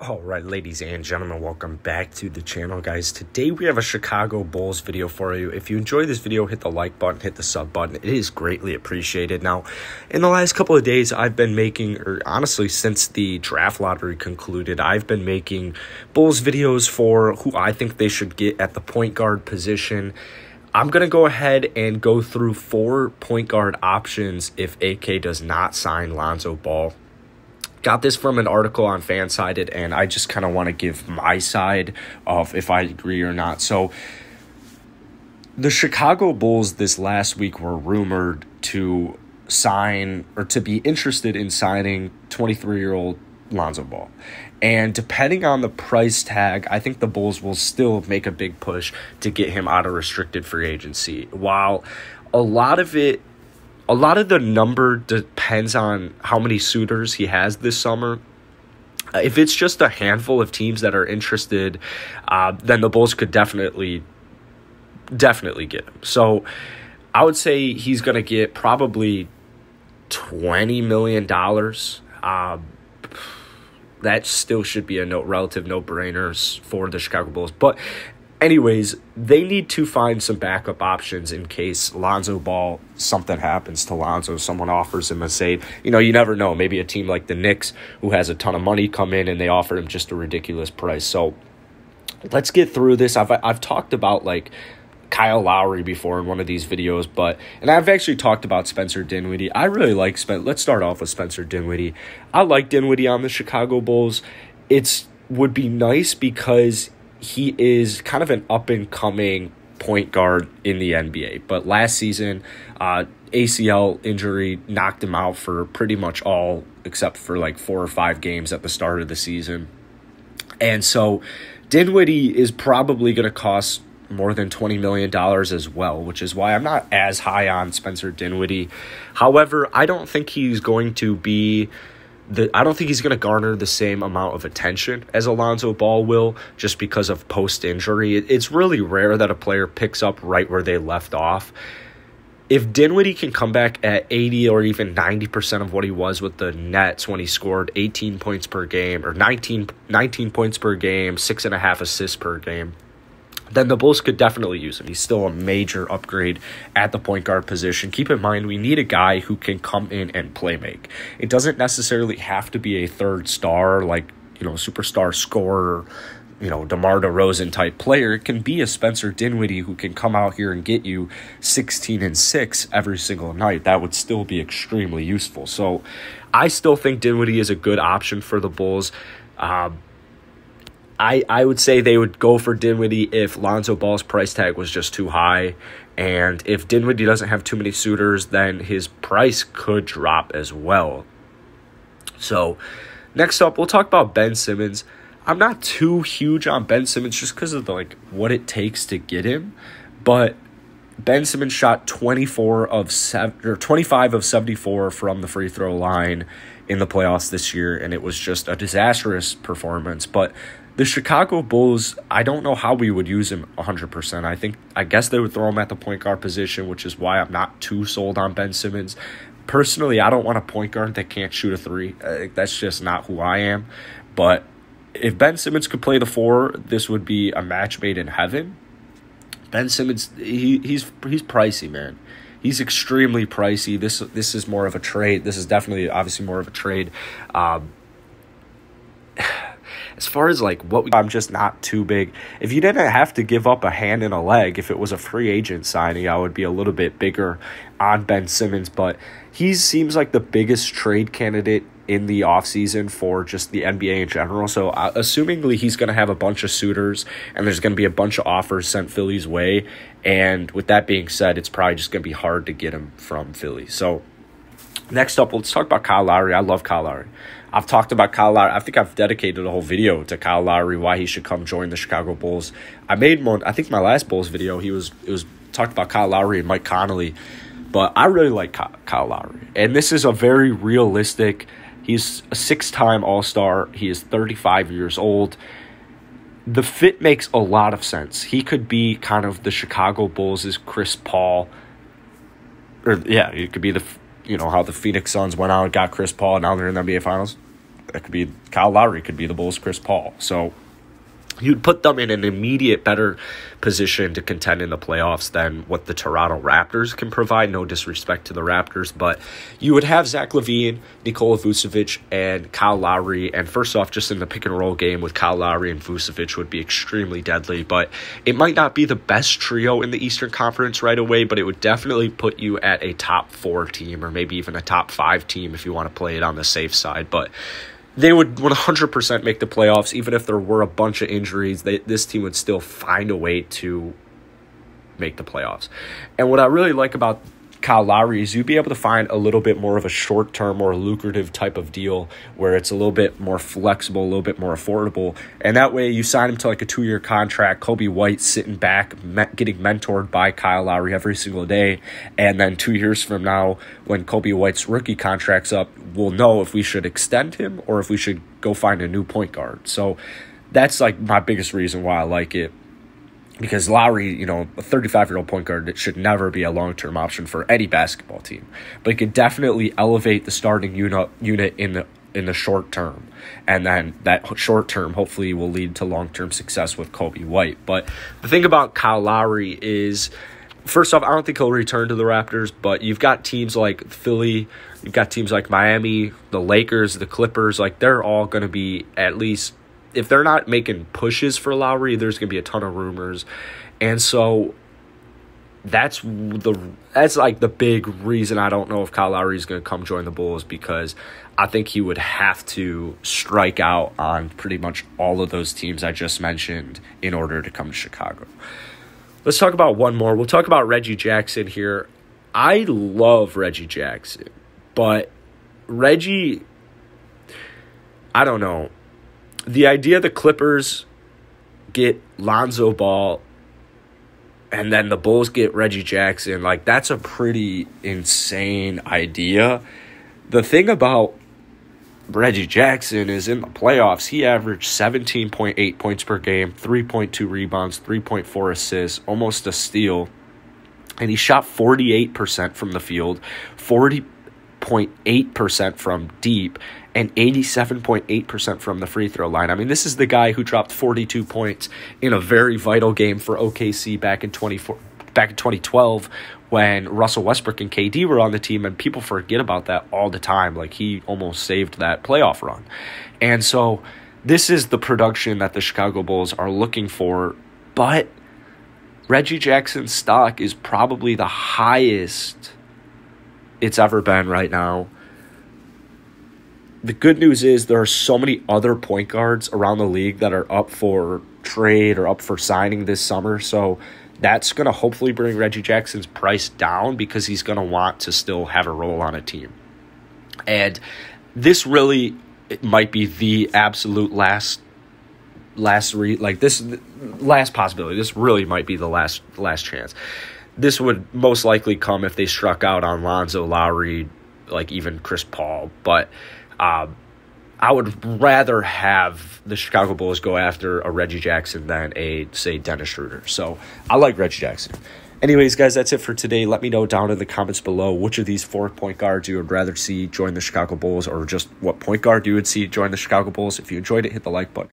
All right, ladies and gentlemen, welcome back to the channel, guys. Today we have a Chicago Bulls video for you. If you enjoy this video, hit the like button, hit the sub button. It is greatly appreciated. Now, in the last couple of days, I've been making, or honestly, since the draft lottery concluded, I've been making Bulls videos for who I think they should get at the point guard position. I'm going to go ahead and go through four point guard options if AK does not sign Lonzo Ball got this from an article on Fansided, and I just kind of want to give my side of if I agree or not. So, the Chicago Bulls this last week were rumored to sign or to be interested in signing 23 year old Lonzo Ball. And depending on the price tag, I think the Bulls will still make a big push to get him out of restricted free agency. While a lot of it a lot of the number depends on how many suitors he has this summer. Uh, if it's just a handful of teams that are interested, uh, then the Bulls could definitely, definitely get him. So I would say he's going to get probably $20 million. Uh, that still should be a relative no brainers for the Chicago Bulls. But anyways, they need to find some backup options in case Lonzo Ball something happens to Lonzo. Someone offers him a save. you know, you never know. Maybe a team like the Knicks who has a ton of money come in and they offer him just a ridiculous price. So let's get through this. I've I've talked about like Kyle Lowry before in one of these videos, but and I've actually talked about Spencer Dinwiddie. I really like Spencer. Let's start off with Spencer Dinwiddie. I like Dinwiddie on the Chicago Bulls. It's would be nice because he is kind of an up and coming point guard in the NBA. But last season, uh, ACL injury knocked him out for pretty much all except for like four or five games at the start of the season. And so Dinwiddie is probably going to cost more than $20 million as well, which is why I'm not as high on Spencer Dinwiddie. However, I don't think he's going to be the I don't think he's going to garner the same amount of attention as Alonzo Ball will just because of post injury. It's really rare that a player picks up right where they left off. If Dinwiddie can come back at 80 or even 90% of what he was with the Nets when he scored 18 points per game or 19, 19 points per game, six and a half assists per game, then the Bulls could definitely use him. He's still a major upgrade at the point guard position. Keep in mind, we need a guy who can come in and play make. It doesn't necessarily have to be a third star, like, you know, superstar scorer, you know, DeMar DeRozan type player. It can be a Spencer Dinwiddie who can come out here and get you 16 and 6 every single night. That would still be extremely useful. So I still think Dinwiddie is a good option for the Bulls. Uh, I, I would say they would go for Dinwiddie if Lonzo Ball's price tag was just too high. And if Dinwiddie doesn't have too many suitors, then his price could drop as well. So, next up, we'll talk about Ben Simmons. I'm not too huge on Ben Simmons just because of the, like what it takes to get him, but Ben Simmons shot 24 of seven, or 25 of 74 from the free throw line in the playoffs this year, and it was just a disastrous performance. But the Chicago Bulls, I don't know how we would use him 100%. I think, I guess they would throw him at the point guard position, which is why I'm not too sold on Ben Simmons. Personally, I don't want a point guard that can't shoot a three. Uh, that's just not who I am. But if Ben Simmons could play the four, this would be a match made in heaven. Ben Simmons, he, he's he's pricey, man. He's extremely pricey. This this is more of a trade. This is definitely obviously more of a trade. Um, as far as like what we, I'm just not too big. If you didn't have to give up a hand and a leg, if it was a free agent signing, I would be a little bit bigger on Ben Simmons, but he seems like the biggest trade candidate in the offseason for just the NBA in general. So, uh, assumingly, he's going to have a bunch of suitors and there's going to be a bunch of offers sent Philly's way. And with that being said, it's probably just going to be hard to get him from Philly. So, next up, let's talk about Kyle Lowry. I love Kyle Lowry. I've talked about Kyle Lowry. I think I've dedicated a whole video to Kyle Lowry, why he should come join the Chicago Bulls. I made one. I think my last Bulls video, he was it was talked about Kyle Lowry and Mike Conley, but I really like Kyle Lowry, and this is a very realistic. He's a six-time All Star. He is 35 years old. The fit makes a lot of sense. He could be kind of the Chicago Bulls' Chris Paul, or yeah, it could be the you know how the Phoenix Suns went out got Chris Paul, and now they're in the NBA Finals. That could be Kyle Lowry, could be the Bulls' Chris Paul. So you'd put them in an immediate better position to contend in the playoffs than what the Toronto Raptors can provide. No disrespect to the Raptors, but you would have Zach LaVine, Nikola Vucevic, and Kyle Lowry. And first off, just in the pick and roll game with Kyle Lowry and Vucevic would be extremely deadly. But it might not be the best trio in the Eastern Conference right away, but it would definitely put you at a top four team or maybe even a top five team if you want to play it on the safe side. But they would 100% make the playoffs even if there were a bunch of injuries they, this team would still find a way to make the playoffs. And what i really like about Kyle Lowry is you'd be able to find a little bit more of a short term, or lucrative type of deal where it's a little bit more flexible, a little bit more affordable. And that way you sign him to like a two year contract. Coby White sitting back, getting mentored by Kyle Lowry every single day. And then two years from now, when Coby White's rookie contract's up, we'll know if we should extend him or if we should go find a new point guard. So that's like my biggest reason why I like it because Lowry, you know, a 35 year old point guard should never be a long term option for any basketball team, but he could definitely elevate the starting unit unit in the in the short term, and then that short term hopefully will lead to long term success with Coby White. But the thing about Kyle Lowry is. First off, I don't think he'll return to the Raptors, but you've got teams like Philly, you've got teams like Miami, the Lakers, the Clippers, like they're all going to be at least if they're not making pushes for Lowry, there's going to be a ton of rumors. And so that's the that's like the big reason I don't know if Kyle Lowry is going to come join the Bulls because I think he would have to strike out on pretty much all of those teams I just mentioned in order to come to Chicago. Let's talk about one more. We'll talk about Reggie Jackson here. I love Reggie Jackson, but Reggie I don't know the idea the Clippers get Lonzo Ball and then the Bulls get Reggie Jackson, like that's a pretty insane idea. The thing about Reggie Jackson is in the playoffs, he averaged 17.8 points per game, 3.2 rebounds, 3.4 assists, almost a steal. And he shot 48% from the field, 40.8% from deep, and 87.8% from the free throw line. I mean, this is the guy who dropped 42 points in a very vital game for OKC back in 24 back in 2012 when Russell Westbrook and KD were on the team and people forget about that all the time like he almost saved that playoff run. And so this is the production that the Chicago Bulls are looking for, but Reggie Jackson's stock is probably the highest it's ever been right now the good news is there are so many other point guards around the league that are up for trade or up for signing this summer. So that's going to hopefully bring Reggie Jackson's price down because he's going to want to still have a role on a team. And this really might be the absolute last last re like this last possibility. This really might be the last last chance. This would most likely come if they struck out on Lonzo Lowry, like even Chris Paul, but um, I would rather have the Chicago Bulls go after a Reggie Jackson than a, say, Dennis Schroeder. So I like Reggie Jackson. Anyways, guys, that's it for today. Let me know down in the comments below which of these four point guards you would rather see join the Chicago Bulls or just what point guard you would see join the Chicago Bulls. If you enjoyed it, hit the like button.